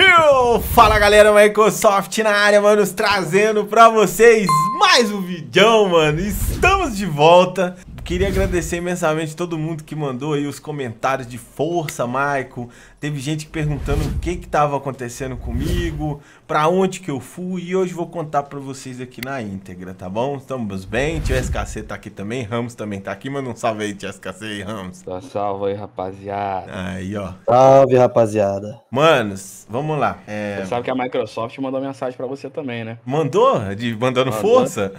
Eu, fala galera, Microsoft na área, mano, trazendo pra vocês mais um vídeo, mano. Estamos de volta. Queria agradecer imensamente todo mundo que mandou aí os comentários de força, Maico. Teve gente perguntando o que que tava acontecendo comigo, pra onde que eu fui e hoje vou contar pra vocês aqui na íntegra, tá bom? Estamos bem, Tio SKC tá aqui também, Ramos também tá aqui, mas não salve aí, Tio SKC e Ramos. Tá salve aí, rapaziada. Aí, ó. Salve, rapaziada. Manos, vamos lá. É... Você sabe que a Microsoft mandou mensagem pra você também, né? Mandou? De, mandando Mandou. força?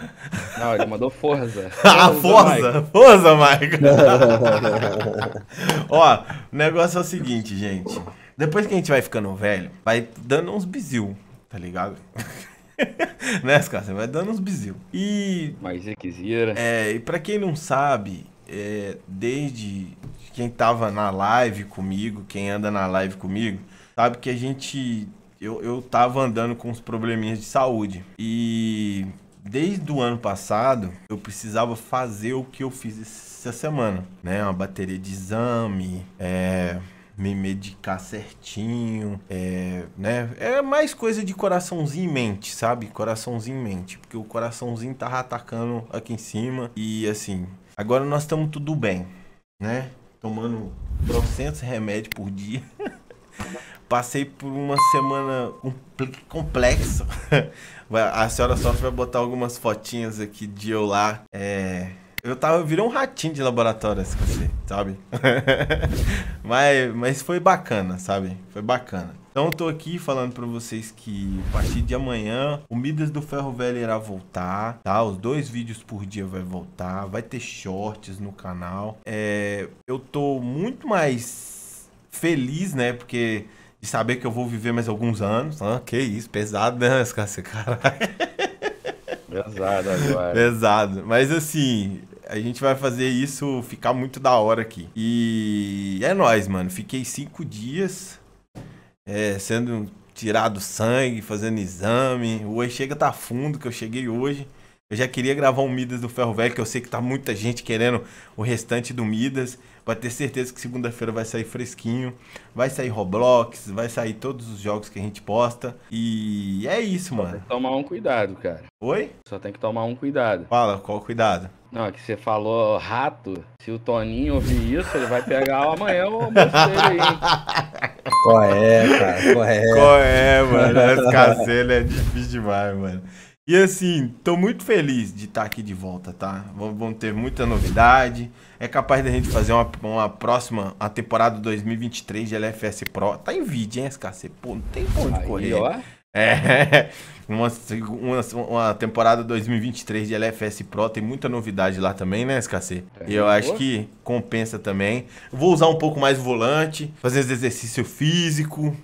Não, ele mandou Forza. Ah, Mike. força! Força, Mike! Ó, o negócio é o seguinte, gente. Depois que a gente vai ficando velho, vai dando uns bizil, tá ligado? né, cara? Você vai dando uns bizil. E, Mas Equizira. é, e pra quem não sabe, é, desde quem tava na live comigo, quem anda na live comigo, sabe que a gente. Eu, eu tava andando com uns probleminhas de saúde. E desde o ano passado, eu precisava fazer o que eu fiz essa semana, né? Uma bateria de exame, é, me medicar certinho, é, né? É mais coisa de coraçãozinho em mente, sabe? Coraçãozinho em mente, porque o coraçãozinho tava atacando aqui em cima e assim, agora nós estamos tudo bem, né? Tomando trocentos remédios por dia. Passei por uma semana compl- complexa. A senhora só vai botar algumas fotinhas aqui de eu lá. É, eu tava, virei um ratinho de laboratório, assim, você, sabe? mas, mas foi bacana, sabe? Foi bacana. Então eu tô aqui falando pra vocês que a partir de amanhã o Midas do Ferro Velho irá voltar, tá? Os dois vídeos por dia vai voltar, vai ter shorts no canal. É, eu tô muito mais feliz, né? Porque de saber que eu vou viver mais alguns anos. Ah, que isso, pesado, né? Cara- caralho. Pesado agora. Pesado. Mas assim, a gente vai fazer isso ficar muito da hora aqui. E é nóis, mano. Fiquei cinco dias é, sendo tirado sangue, fazendo exame. O Oi Chega tá fundo, que eu cheguei hoje. Eu já queria gravar um Midas do Ferro Velho, que eu sei que tá muita gente querendo o restante do Midas. Pra ter certeza que segunda-feira vai sair fresquinho. Vai sair Roblox, vai sair todos os jogos que a gente posta. E é isso, Tem mano. que tomar um cuidado, cara. Oi? Só tem que tomar um cuidado. Fala, qual cuidado? Não, é que você falou rato. Se o Toninho ouvir isso, ele vai pegar amanhã o almoço dele aí. hein? Qual é, cara? Qual é? Qual é, mano? Esse caselho é difícil demais, mano. E assim, tô muito feliz de estar aqui de volta, tá? Vamos ter muita novidade. É capaz da gente fazer uma, uma próxima, a temporada 2023 de LFS Pro. Tá em vídeo, hein, SKC? Pô, não tem pra onde correr. ó. É, uma, uma, uma temporada 2023 de LFS Pro, tem muita novidade lá também, né, SKC? E eu acho que compensa também. Vou usar um pouco mais o volante, fazer exercício físico.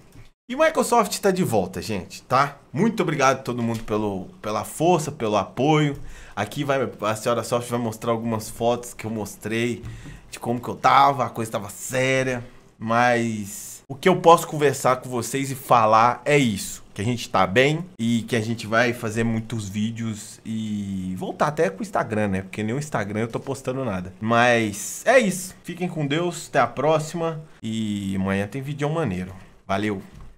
E Microsoft tá de volta, gente, tá? Muito obrigado a todo mundo pelo, pela força, pelo apoio. Aqui vai, a senhora Soft vai mostrar algumas fotos que eu mostrei de como que eu tava, a coisa tava séria, mas o que eu posso conversar com vocês e falar é isso, que a gente tá bem e que a gente vai fazer muitos vídeos e voltar até com o Instagram, né? Porque nem o Instagram eu tô postando nada. Mas é isso. Fiquem com Deus, até a próxima e amanhã tem vídeo maneiro. Valeu.